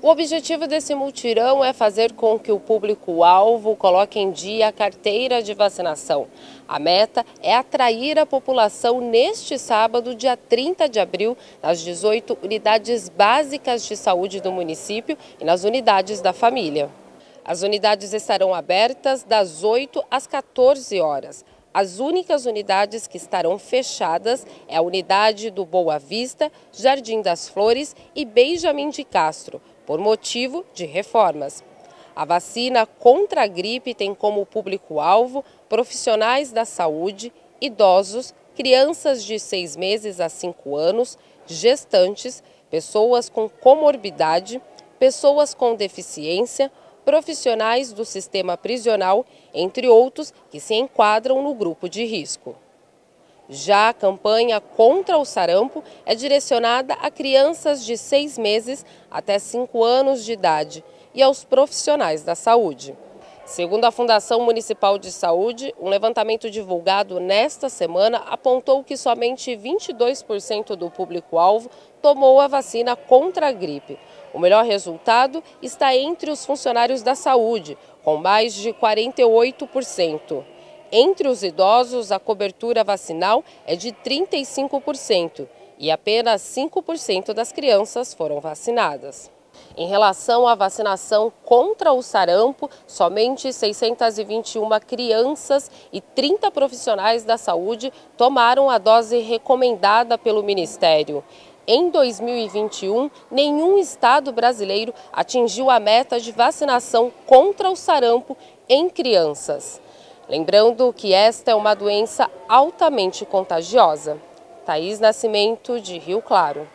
O objetivo desse multirão é fazer com que o público-alvo coloque em dia a carteira de vacinação. A meta é atrair a população neste sábado, dia 30 de abril, nas 18 unidades básicas de saúde do município e nas unidades da família. As unidades estarão abertas das 8 às 14 horas. As únicas unidades que estarão fechadas é a unidade do Boa Vista, Jardim das Flores e Benjamin de Castro, por motivo de reformas. A vacina contra a gripe tem como público-alvo profissionais da saúde, idosos, crianças de seis meses a cinco anos, gestantes, pessoas com comorbidade, pessoas com deficiência, profissionais do sistema prisional, entre outros que se enquadram no grupo de risco. Já a campanha contra o sarampo é direcionada a crianças de seis meses até cinco anos de idade e aos profissionais da saúde. Segundo a Fundação Municipal de Saúde, um levantamento divulgado nesta semana apontou que somente 22% do público-alvo tomou a vacina contra a gripe. O melhor resultado está entre os funcionários da saúde, com mais de 48%. Entre os idosos, a cobertura vacinal é de 35% e apenas 5% das crianças foram vacinadas. Em relação à vacinação contra o sarampo, somente 621 crianças e 30 profissionais da saúde tomaram a dose recomendada pelo Ministério. Em 2021, nenhum estado brasileiro atingiu a meta de vacinação contra o sarampo em crianças. Lembrando que esta é uma doença altamente contagiosa. Thaís Nascimento, de Rio Claro.